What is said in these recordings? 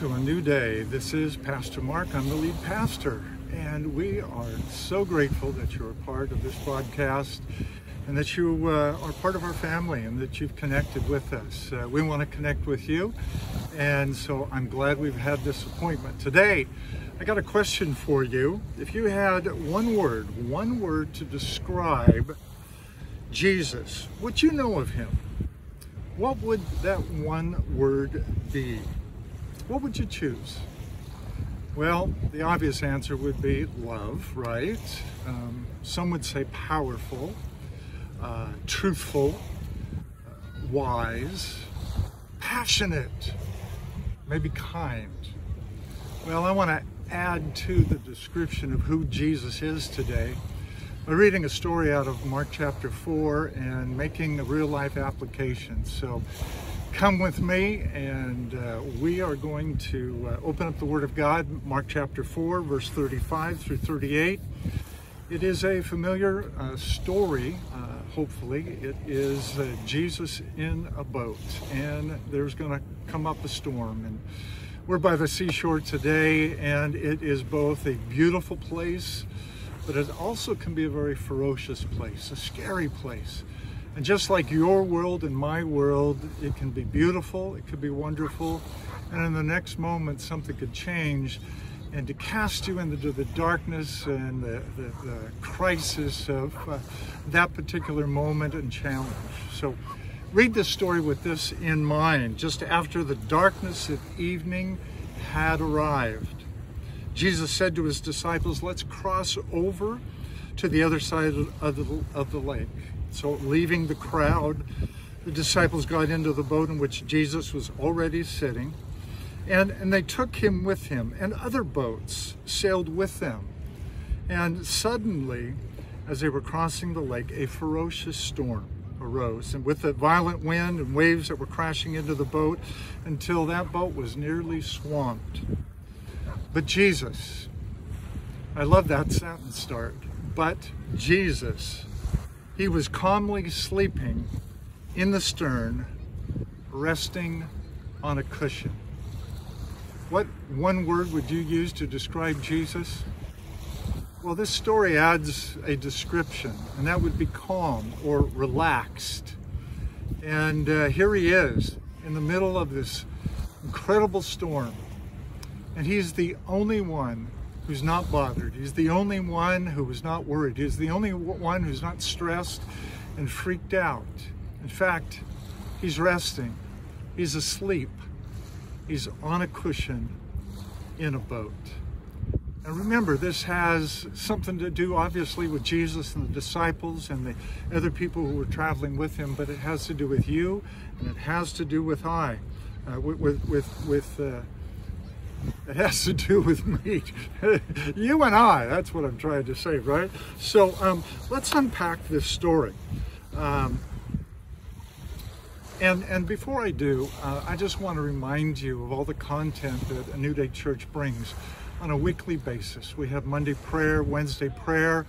to a new day. This is Pastor Mark. I'm the lead pastor, and we are so grateful that you're a part of this broadcast and that you uh, are part of our family and that you've connected with us. Uh, we want to connect with you, and so I'm glad we've had this appointment. Today, I got a question for you. If you had one word, one word to describe Jesus, what you know of him, what would that one word be? What would you choose? Well, the obvious answer would be love, right? Um, some would say powerful, uh, truthful, uh, wise, passionate, maybe kind. Well, I want to add to the description of who Jesus is today by reading a story out of Mark chapter 4 and making a real life application. So come with me and uh, we are going to uh, open up the Word of God, Mark chapter 4, verse 35 through 38. It is a familiar uh, story, uh, hopefully. It is uh, Jesus in a boat and there's going to come up a storm. and We're by the seashore today and it is both a beautiful place but it also can be a very ferocious place, a scary place. And just like your world and my world, it can be beautiful, it could be wonderful, and in the next moment something could change and to cast you into the darkness and the, the, the crisis of uh, that particular moment and challenge. So read this story with this in mind. Just after the darkness of evening had arrived, Jesus said to his disciples, let's cross over to the other side of the, of the lake. So leaving the crowd, the disciples got into the boat in which Jesus was already sitting, and, and they took him with him, and other boats sailed with them. And suddenly, as they were crossing the lake, a ferocious storm arose, and with a violent wind and waves that were crashing into the boat until that boat was nearly swamped. But Jesus, I love that sentence start. But Jesus, he was calmly sleeping in the stern, resting on a cushion. What one word would you use to describe Jesus? Well, this story adds a description, and that would be calm or relaxed. And uh, here he is in the middle of this incredible storm. And he's the only one who's not bothered. He's the only one who is not worried. He's the only one who's not stressed and freaked out. In fact, he's resting. He's asleep. He's on a cushion in a boat. And remember, this has something to do, obviously, with Jesus and the disciples and the other people who were traveling with him, but it has to do with you, and it has to do with I, uh, with with with uh, it has to do with me. you and I, that's what I'm trying to say, right? So um, let's unpack this story. Um, and, and before I do, uh, I just want to remind you of all the content that a New Day Church brings on a weekly basis. We have Monday prayer, Wednesday prayer.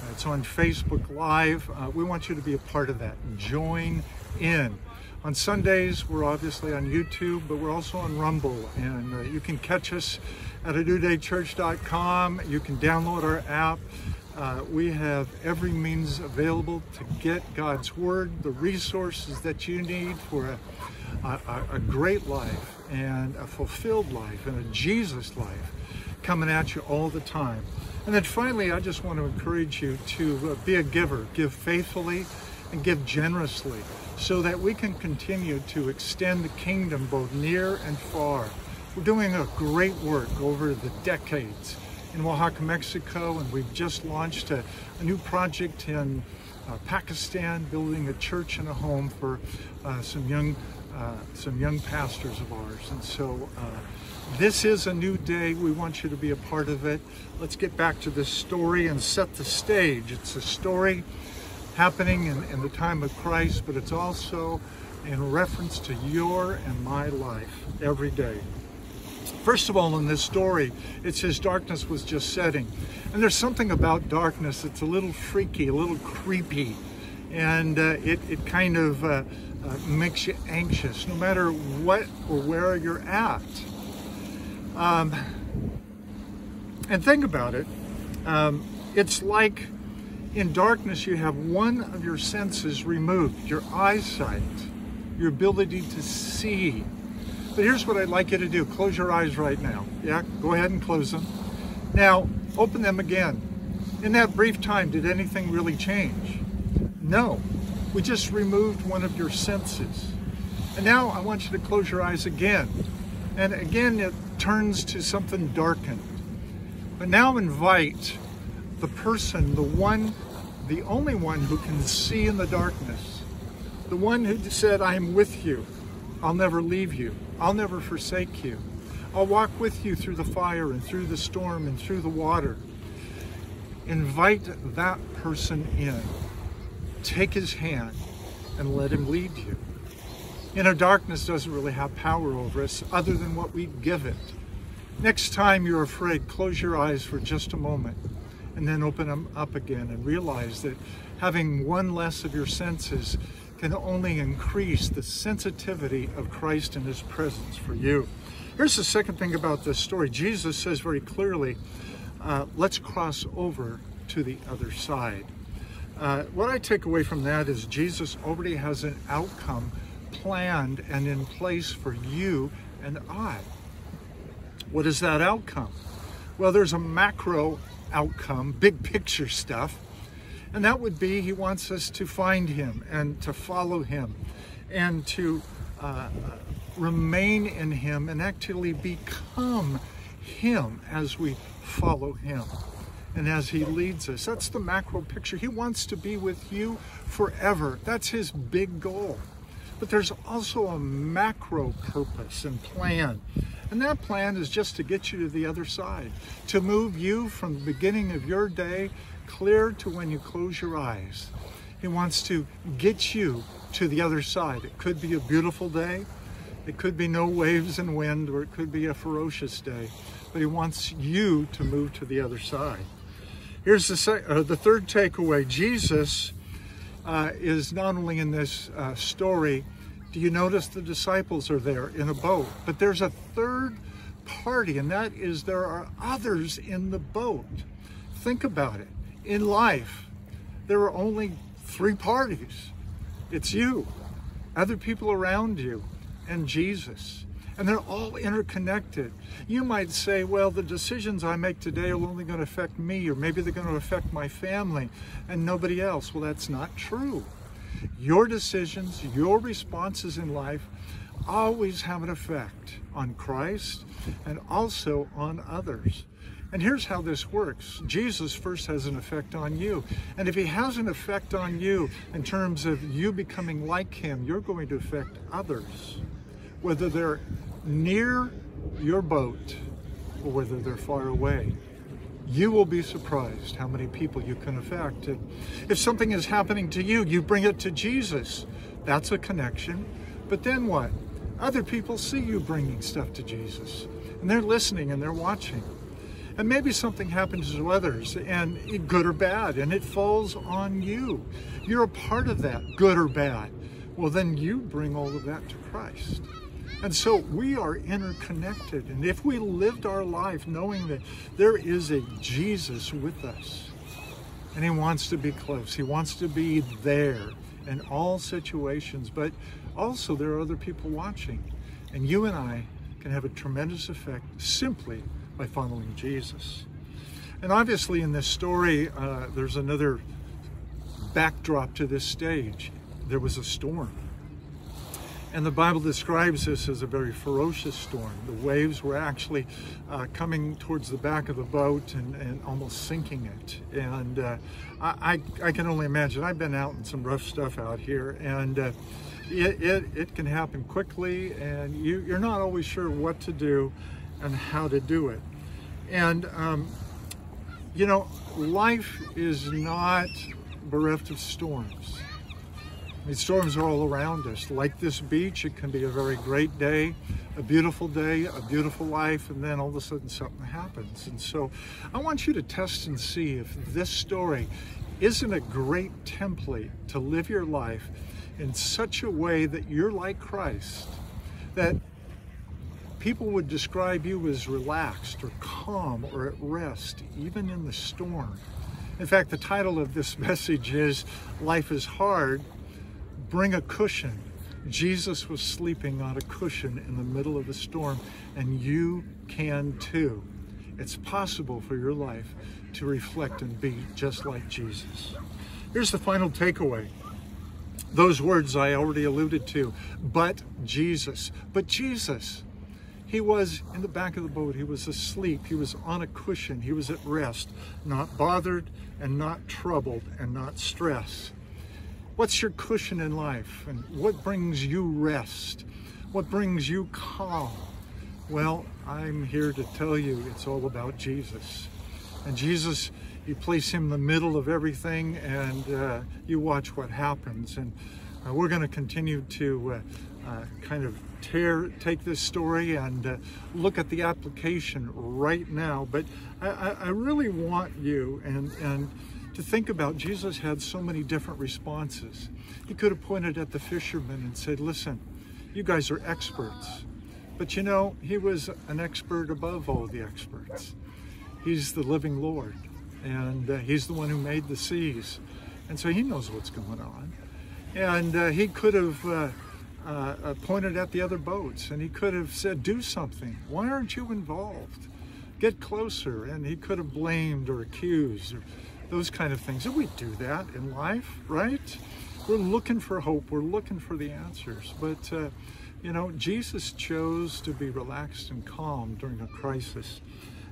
Uh, it's on Facebook Live. Uh, we want you to be a part of that. Join in. On Sundays, we're obviously on YouTube, but we're also on Rumble, and uh, you can catch us at anewdaychurch.com. You can download our app. Uh, we have every means available to get God's Word, the resources that you need for a, a, a great life and a fulfilled life and a Jesus life coming at you all the time. And then finally, I just want to encourage you to uh, be a giver, give faithfully and give generously so that we can continue to extend the kingdom both near and far. We're doing a great work over the decades in Oaxaca, Mexico, and we've just launched a, a new project in uh, Pakistan, building a church and a home for uh, some young uh, some young pastors of ours. And so uh, this is a new day. We want you to be a part of it. Let's get back to this story and set the stage. It's a story happening in, in the time of Christ, but it's also in reference to your and my life every day. First of all, in this story, it says darkness was just setting. And there's something about darkness that's a little freaky, a little creepy, and uh, it, it kind of uh, uh, makes you anxious no matter what or where you're at. Um, and think about it. Um, it's like in darkness you have one of your senses removed, your eyesight, your ability to see. But here's what I'd like you to do. Close your eyes right now. Yeah, go ahead and close them. Now, open them again. In that brief time, did anything really change? No. We just removed one of your senses. And now I want you to close your eyes again. And again, it turns to something darkened. But now invite the person, the one, the only one who can see in the darkness, the one who said, I am with you. I'll never leave you. I'll never forsake you. I'll walk with you through the fire and through the storm and through the water. Invite that person in. Take his hand and let him lead you. You know, darkness doesn't really have power over us other than what we give it. Next time you're afraid, close your eyes for just a moment and then open them up again and realize that having one less of your senses can only increase the sensitivity of Christ and his presence for you. Here's the second thing about this story. Jesus says very clearly, uh, let's cross over to the other side. Uh, what I take away from that is Jesus already has an outcome planned and in place for you and I. What is that outcome? Well, there's a macro outcome, big picture stuff, and that would be he wants us to find him and to follow him and to uh, remain in him and actually become him as we follow him and as he leads us. That's the macro picture. He wants to be with you forever. That's his big goal. But there's also a macro purpose and plan. And that plan is just to get you to the other side, to move you from the beginning of your day clear to when you close your eyes. He wants to get you to the other side. It could be a beautiful day, it could be no waves and wind, or it could be a ferocious day. But he wants you to move to the other side. Here's the, uh, the third takeaway Jesus uh, is not only in this uh, story, do you notice the disciples are there in a boat? But there's a third party, and that is there are others in the boat. Think about it. In life, there are only three parties it's you, other people around you, and Jesus. And they're all interconnected. You might say, well, the decisions I make today are only going to affect me, or maybe they're going to affect my family and nobody else. Well, that's not true. Your decisions, your responses in life always have an effect on Christ and also on others. And here's how this works Jesus first has an effect on you. And if he has an effect on you in terms of you becoming like him, you're going to affect others, whether they're near your boat or whether they're far away. You will be surprised how many people you can affect. And if something is happening to you, you bring it to Jesus. That's a connection. But then what? Other people see you bringing stuff to Jesus, and they're listening and they're watching. And maybe something happens to others, and good or bad, and it falls on you. You're a part of that, good or bad. Well, then you bring all of that to Christ. And so we are interconnected. And if we lived our life knowing that there is a Jesus with us, and he wants to be close, he wants to be there in all situations, but also there are other people watching. And you and I can have a tremendous effect simply by following Jesus. And obviously, in this story, uh, there's another backdrop to this stage. There was a storm. And the Bible describes this as a very ferocious storm. The waves were actually uh, coming towards the back of the boat and, and almost sinking it. And uh, I, I, can only imagine. I've been out in some rough stuff out here, and uh, it, it, it, can happen quickly, and you, you're not always sure what to do and how to do it. And, um, you know, life is not bereft of storms. I mean, storms are all around us. Like this beach, it can be a very great day, a beautiful day, a beautiful life, and then all of a sudden something happens. And so I want you to test and see if this story isn't a great template to live your life in such a way that you're like Christ, that people would describe you as relaxed or calm or at rest, even in the storm. In fact, the title of this message is Life is Hard, Bring a Cushion. Jesus was sleeping on a cushion in the middle of a storm, and you can too. It's possible for your life to reflect and be just like Jesus. Here's the final takeaway. Those words I already alluded to, but Jesus. But Jesus. He was in the back of the boat. He was asleep. He was on a cushion. He was at rest, not bothered and not troubled and not stressed. What's your cushion in life? And what brings you rest? What brings you calm? Well, I'm here to tell you it's all about Jesus. And Jesus, you place him in the middle of everything and uh, you watch what happens. And uh, we're going to continue to uh, uh, kind of tear, take this story and uh, look at the application right now. But I, I really want you and, and to think about Jesus had so many different responses. He could have pointed at the fishermen and said, listen, you guys are experts. But you know, he was an expert above all the experts. He's the living Lord, and uh, he's the one who made the seas. And so he knows what's going on. And uh, he could have uh, uh, uh, pointed at the other boats and he could have said, do something. Why aren't you involved? Get closer. And he could have blamed or accused or those kind of things. And we do that in life, right? We're looking for hope. We're looking for the answers. But, uh, you know, Jesus chose to be relaxed and calm during a crisis.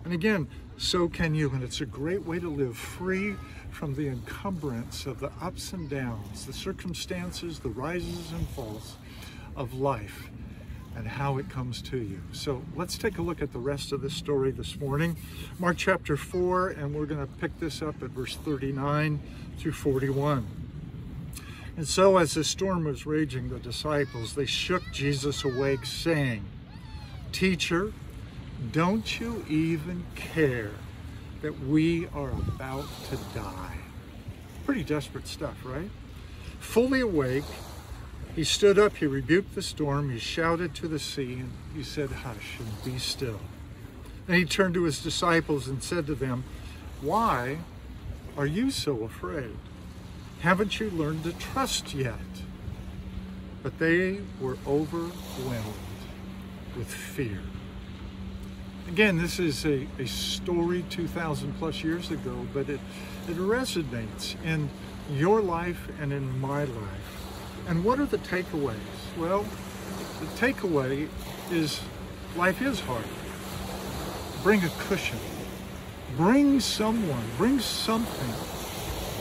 And again, so can you. And it's a great way to live free from the encumbrance of the ups and downs, the circumstances, the rises and falls of life and how it comes to you. So let's take a look at the rest of the story this morning. Mark chapter 4, and we're going to pick this up at verse 39 through 41. And so as the storm was raging, the disciples, they shook Jesus awake, saying, Teacher, don't you even care that we are about to die? Pretty desperate stuff, right? Fully awake, he stood up, he rebuked the storm, he shouted to the sea, and he said, Hush, and be still. Then he turned to his disciples and said to them, Why are you so afraid? Haven't you learned to trust yet? But they were overwhelmed with fear. Again, this is a, a story 2,000 plus years ago, but it, it resonates in your life and in my life. And what are the takeaways? Well, the takeaway is life is hard. Bring a cushion. Bring someone, bring something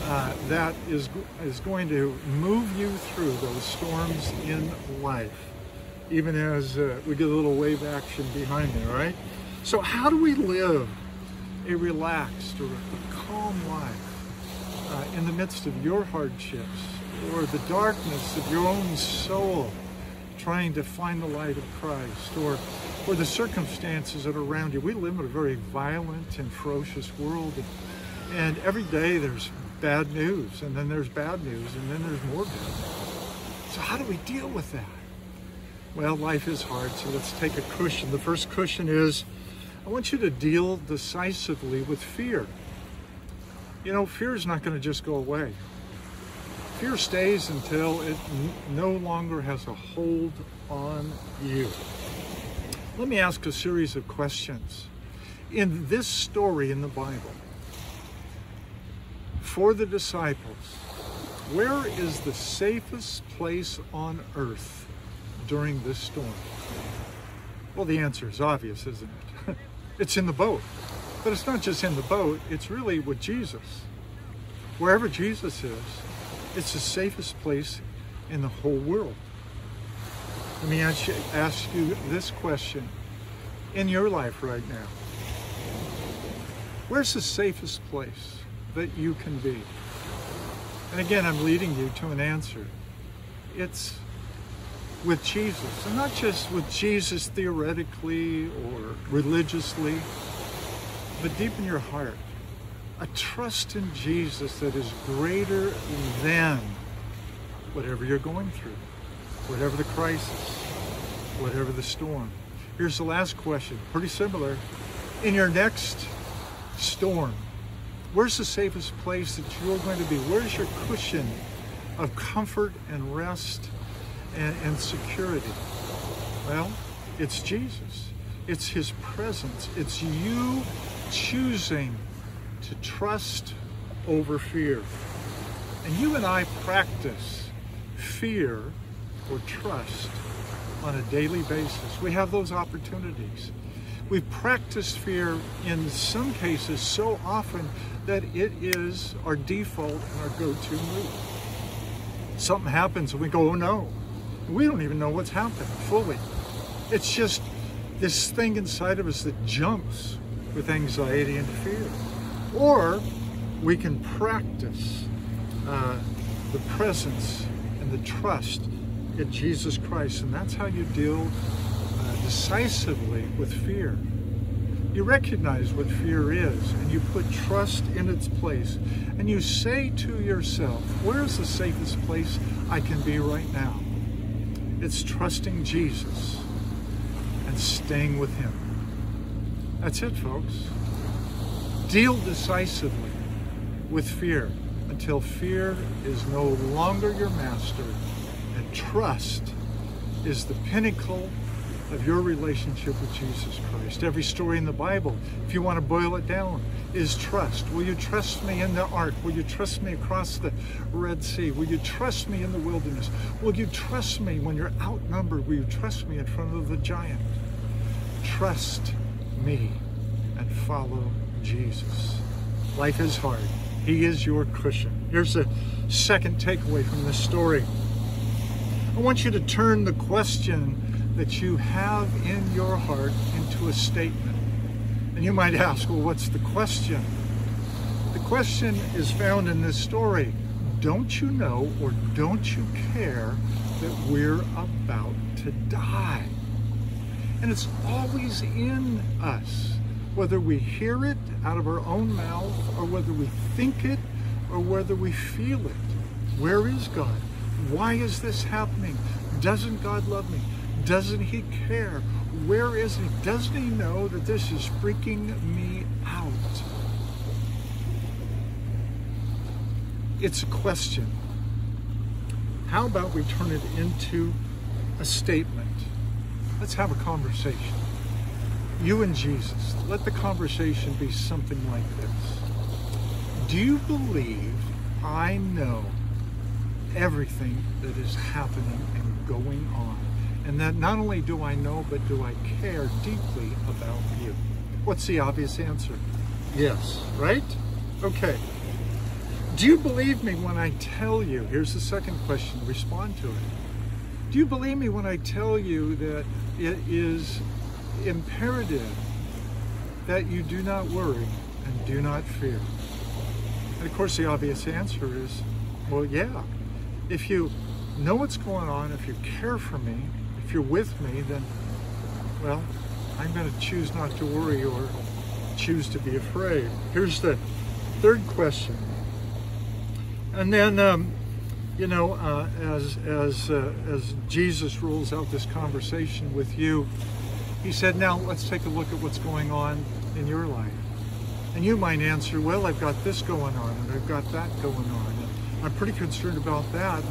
uh, that is, is going to move you through those storms in life, even as uh, we get a little wave action behind me, right? So how do we live a relaxed or a calm life uh, in the midst of your hardships, or the darkness of your own soul trying to find the light of Christ or or the circumstances that are around you. We live in a very violent and ferocious world and, and every day there's bad news and then there's bad news and then there's more bad news. So how do we deal with that? Well, life is hard, so let's take a cushion. The first cushion is I want you to deal decisively with fear. You know, fear is not going to just go away. Fear stays until it no longer has a hold on you. Let me ask a series of questions. In this story in the Bible, for the disciples, where is the safest place on earth during this storm? Well, the answer is obvious, isn't it? it's in the boat. But it's not just in the boat, it's really with Jesus. Wherever Jesus is, it's the safest place in the whole world. Let me ask you, ask you this question. In your life right now, where's the safest place that you can be? And again, I'm leading you to an answer. It's with Jesus, and not just with Jesus theoretically or religiously, but deep in your heart a trust in Jesus that is greater than whatever you're going through, whatever the crisis, whatever the storm. Here's the last question, pretty similar. In your next storm, where's the safest place that you're going to be? Where's your cushion of comfort and rest and, and security? Well, it's Jesus. It's his presence. It's you choosing to trust over fear. And you and I practice fear or trust on a daily basis. We have those opportunities. We practice fear in some cases so often that it is our default and our go-to move. Something happens and we go, oh no. We don't even know what's happened fully. It's just this thing inside of us that jumps with anxiety and fear. Or we can practice uh, the presence and the trust in Jesus Christ. And that's how you deal uh, decisively with fear. You recognize what fear is and you put trust in its place. And you say to yourself, where's the safest place I can be right now? It's trusting Jesus and staying with Him. That's it, folks. Deal decisively with fear until fear is no longer your master and trust is the pinnacle of your relationship with Jesus Christ. Every story in the Bible, if you want to boil it down, is trust. Will you trust me in the ark? Will you trust me across the Red Sea? Will you trust me in the wilderness? Will you trust me when you're outnumbered? Will you trust me in front of the giant? Trust me and follow Jesus. Life is hard. He is your cushion. Here's the second takeaway from this story. I want you to turn the question that you have in your heart into a statement. And you might ask, well, what's the question? The question is found in this story. Don't you know or don't you care that we're about to die? And it's always in us, whether we hear it out of our own mouth or whether we think it or whether we feel it. Where is God? Why is this happening? Doesn't God love me? Doesn't He care? Where is He? Doesn't He know that this is freaking me out? It's a question. How about we turn it into a statement? Let's have a conversation. You and Jesus. Let the conversation be something like this. Do you believe I know everything that is happening and going on? And that not only do I know, but do I care deeply about you? What's the obvious answer? Yes, right? Okay. Do you believe me when I tell you? Here's the second question, respond to it. Do you believe me when I tell you that it is imperative that you do not worry and do not fear? And of course, the obvious answer is, well, yeah. If you know what's going on, if you care for me, if you're with me, then, well, I'm going to choose not to worry or choose to be afraid. Here's the third question. And then um, you know, uh, as as uh, as Jesus rules out this conversation with you, he said, "Now let's take a look at what's going on in your life." And you might answer, "Well, I've got this going on, and I've got that going on, and I'm pretty concerned about that."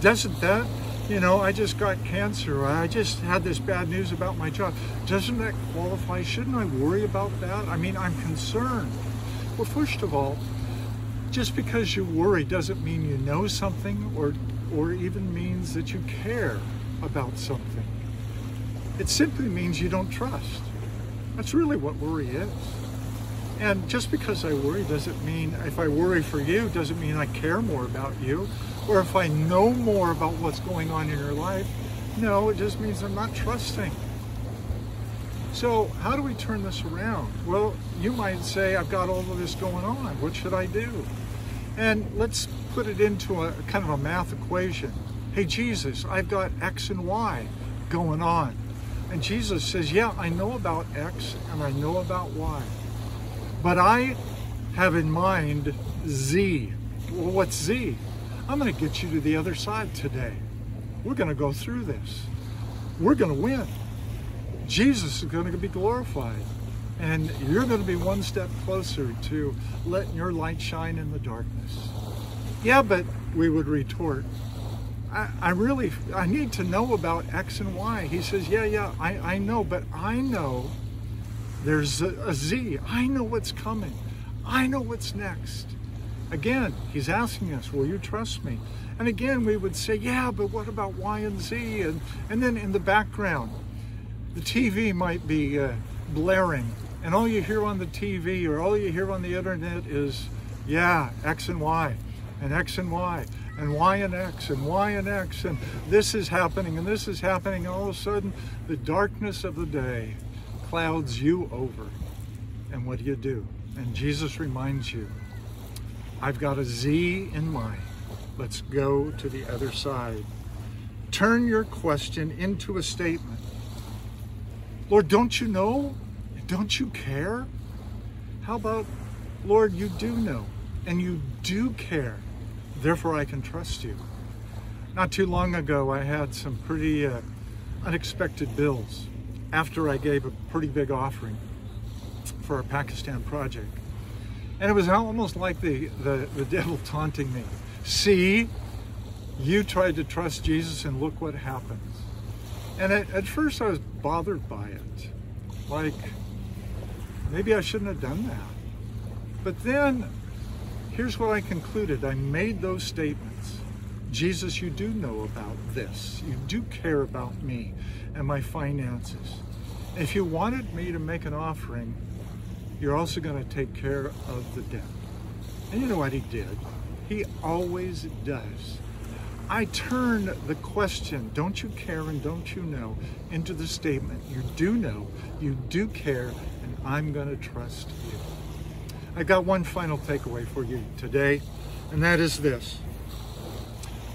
Doesn't that, you know, I just got cancer. I just had this bad news about my job. Doesn't that qualify? Shouldn't I worry about that? I mean, I'm concerned. Well, first of all, just because you worry doesn't mean you know something or, or even means that you care about something. It simply means you don't trust. That's really what worry is. And just because I worry doesn't mean, if I worry for you, doesn't mean I care more about you. Or if I know more about what's going on in your life, no, it just means I'm not trusting. So, how do we turn this around? Well, you might say, I've got all of this going on. What should I do? And let's put it into a kind of a math equation. Hey, Jesus, I've got X and Y going on. And Jesus says, Yeah, I know about X and I know about Y. But I have in mind Z. Well, what's Z? I'm going to get you to the other side today. We're going to go through this. We're going to win. Jesus is going to be glorified. And you're going to be one step closer to letting your light shine in the darkness. Yeah, but we would retort, I, I really, I need to know about X and Y. He says, yeah, yeah, I, I know, but I know there's a, a Z. I know what's coming. I know what's next. Again, he's asking us, will you trust me? And again, we would say, yeah, but what about Y and Z? And, and then in the background, the TV might be uh, blaring, and all you hear on the TV or all you hear on the internet is, yeah, X and Y, and X and Y, and Y and X, and Y and X, and this is happening, and this is happening, and all of a sudden, the darkness of the day clouds you over. And what do you do? And Jesus reminds you, I've got a Z in mind. Let's go to the other side. Turn your question into a statement. Lord, don't you know? Don't you care? How about, Lord, you do know and you do care. Therefore, I can trust you. Not too long ago, I had some pretty uh, unexpected bills after I gave a pretty big offering for a Pakistan project. And it was almost like the, the, the devil taunting me. See, you tried to trust Jesus and look what happens. And at, at first I was bothered by it. Like, maybe I shouldn't have done that. But then, here's what I concluded. I made those statements. Jesus, you do know about this. You do care about me and my finances. If you wanted me to make an offering, you're also going to take care of the debt. And you know what he did? He always does. I turn the question, don't you care and don't you know, into the statement, you do know, you do care, and I'm going to trust you. I got one final takeaway for you today, and that is this.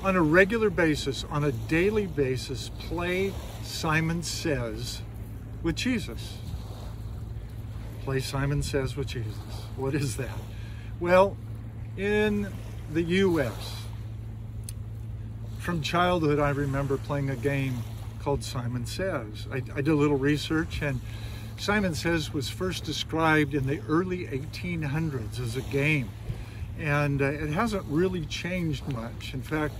On a regular basis, on a daily basis, play Simon Says with Jesus play Simon Says with Jesus. What is that? Well, in the U.S., from childhood, I remember playing a game called Simon Says. I, I did a little research, and Simon Says was first described in the early 1800s as a game. And uh, it hasn't really changed much. In fact,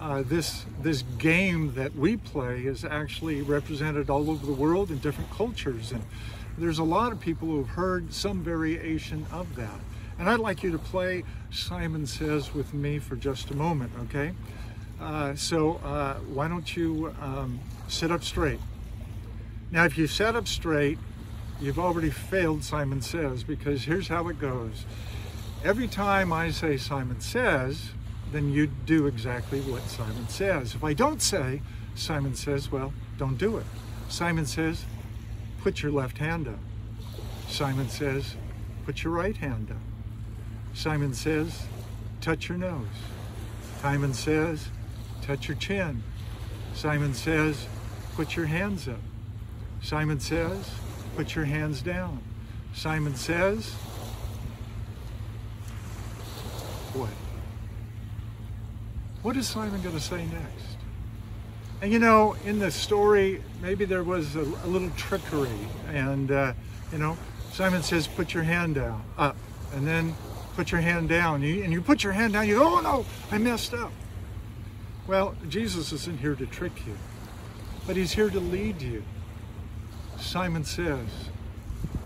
uh, this this game that we play is actually represented all over the world in different cultures and there's a lot of people who've heard some variation of that. And I'd like you to play Simon Says with me for just a moment, okay? Uh, so uh, why don't you um, sit up straight? Now, if you sat up straight, you've already failed Simon Says because here's how it goes. Every time I say Simon Says, then you do exactly what Simon says. If I don't say Simon Says, well, don't do it. Simon says, put your left hand up. Simon says, put your right hand up. Simon says, touch your nose. Simon says, touch your chin. Simon says, put your hands up. Simon says, put your hands down. Simon says, what? What is Simon going to say next? And you know, in the story, maybe there was a, a little trickery. And, uh, you know, Simon says, put your hand down, up, and then put your hand down. You, and you put your hand down, you go, oh no, I messed up. Well, Jesus isn't here to trick you, but he's here to lead you. Simon says.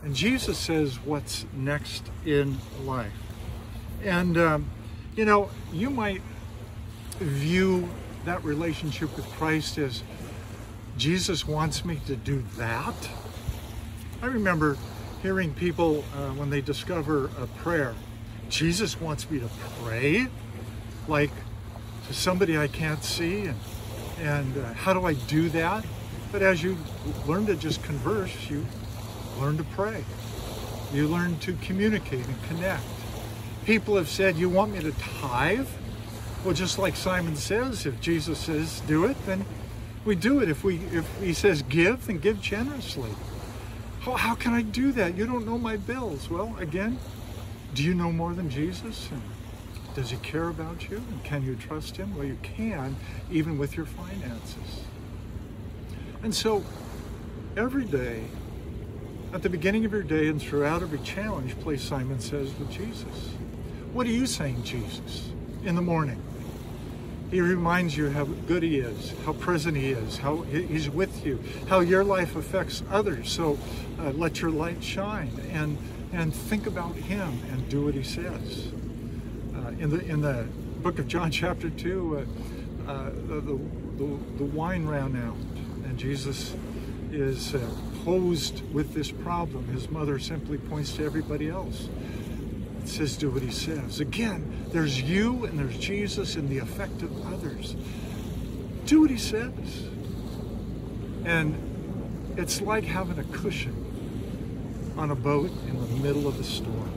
And Jesus says what's next in life. And, um, you know, you might view that relationship with Christ as Jesus wants me to do that. I remember hearing people uh, when they discover a prayer, Jesus wants me to pray like to somebody I can't see, and, and uh, how do I do that? But as you learn to just converse, you learn to pray. You learn to communicate and connect. People have said, You want me to tithe? Well, just like Simon says, if Jesus says do it, then we do it. If we if he says give, then give generously. How, how can I do that? You don't know my bills. Well, again, do you know more than Jesus? And does he care about you? And can you trust him? Well, you can, even with your finances. And so every day, at the beginning of your day and throughout every challenge, play Simon Says with Jesus. What are you saying, Jesus, in the morning? He reminds you how good he is, how present he is, how he's with you, how your life affects others. So uh, let your light shine and and think about him and do what he says. Uh, in the in the book of John, chapter two, uh, uh the, the, the wine ran out, and Jesus is uh, posed with this problem. His mother simply points to everybody else. It says, do what he says. Again, there's you and there's Jesus and the effect of others. Do what he says. And it's like having a cushion on a boat in the middle of a storm.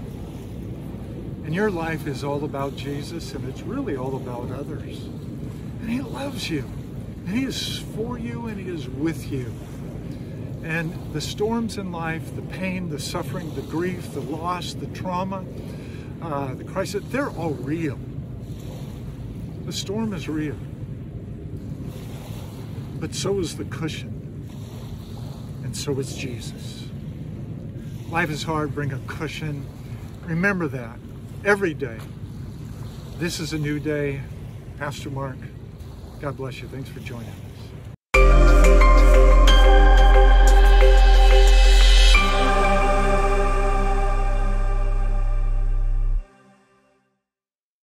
And your life is all about Jesus and it's really all about others. And he loves you. He is for you and he is with you. And the storms in life, the pain, the suffering, the grief, the loss, the trauma, uh, the crisis, they're all real. The storm is real. But so is the cushion. And so is Jesus. Life is hard, bring a cushion. Remember that every day. This is a new day. Pastor Mark, God bless you. Thanks for joining.